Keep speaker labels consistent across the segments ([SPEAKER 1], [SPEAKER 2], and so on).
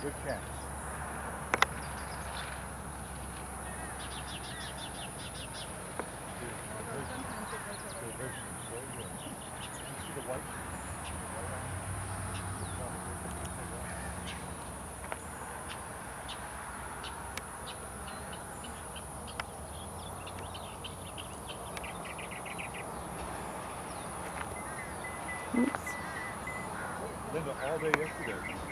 [SPEAKER 1] Good chance.
[SPEAKER 2] Oops.
[SPEAKER 1] Linda, all day yesterday.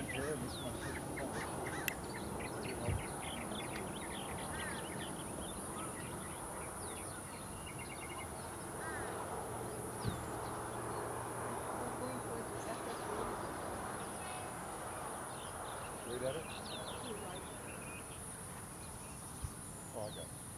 [SPEAKER 1] Straight at it? Oh, I got it.